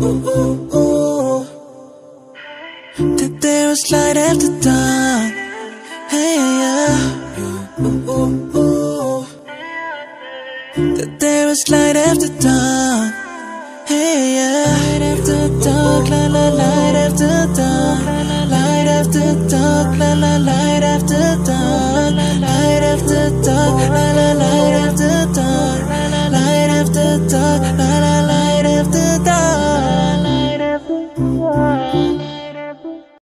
ooh. That there was light at the dawn. Hey, yeah, yeah. Ooh, ooh, ooh, That there was light after dawn. Hey, yeah. Light after dark, la la, light after dark. Light after dark, la la, light after dark. Light after dark, la la, light after dark. Light after dark, la la, light after dark. Thank you.